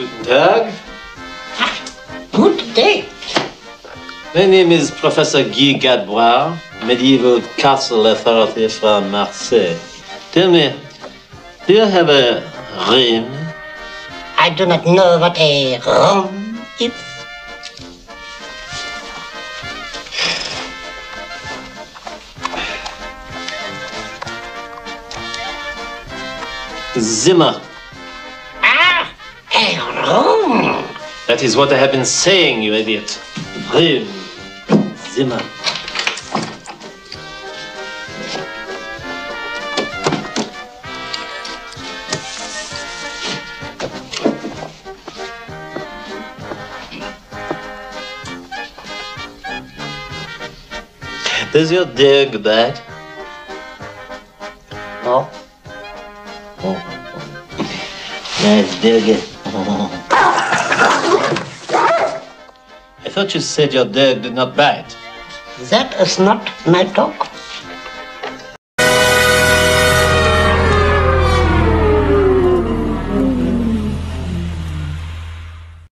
Tag. Good day. My name is Professor Guy Gadbois, medieval castle authority from Marseille. Tell me, do you have a ring? I do not know what a room is. Zimmer. Ah. That is what I have been saying, you idiot. Ring. Zimmer. Does your dog bite? No. Oh. Nice dog. I thought you said your dog did not bite. That is not my dog.